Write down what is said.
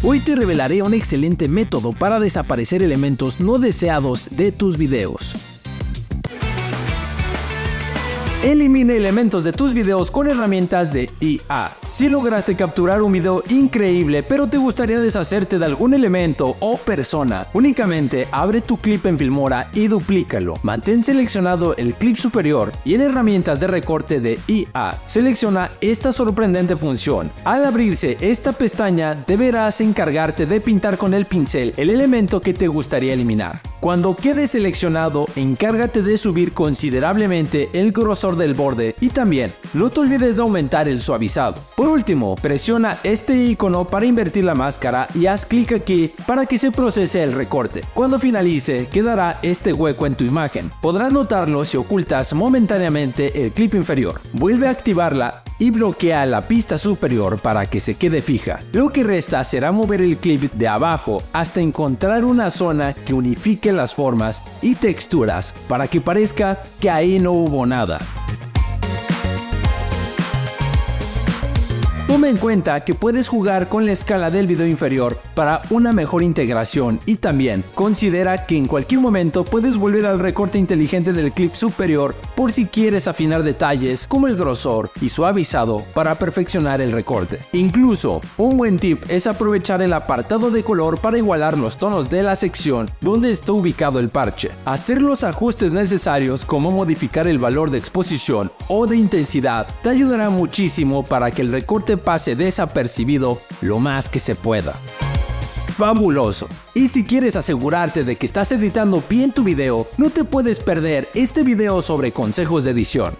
Hoy te revelaré un excelente método para desaparecer elementos no deseados de tus videos. Elimina elementos de tus videos con herramientas de IA. Si lograste capturar un video increíble pero te gustaría deshacerte de algún elemento o persona, únicamente abre tu clip en Filmora y duplícalo. Mantén seleccionado el clip superior y en herramientas de recorte de IA selecciona esta sorprendente función. Al abrirse esta pestaña deberás encargarte de pintar con el pincel el elemento que te gustaría eliminar. Cuando quede seleccionado, encárgate de subir considerablemente el grosor del borde y también no te olvides de aumentar el suavizado. Por último, presiona este icono para invertir la máscara y haz clic aquí para que se procese el recorte. Cuando finalice, quedará este hueco en tu imagen. Podrás notarlo si ocultas momentáneamente el clip inferior. Vuelve a activarla y bloquea la pista superior para que se quede fija. Lo que resta será mover el clip de abajo hasta encontrar una zona que unifique las formas y texturas para que parezca que ahí no hubo nada. Toma en cuenta que puedes jugar con la escala del video inferior para una mejor integración y también considera que en cualquier momento puedes volver al recorte inteligente del clip superior por si quieres afinar detalles como el grosor y suavizado para perfeccionar el recorte. Incluso, un buen tip es aprovechar el apartado de color para igualar los tonos de la sección donde está ubicado el parche. Hacer los ajustes necesarios como modificar el valor de exposición o de intensidad te ayudará muchísimo para que el recorte pase desapercibido lo más que se pueda. Fabuloso. Y si quieres asegurarte de que estás editando bien tu video, no te puedes perder este video sobre consejos de edición.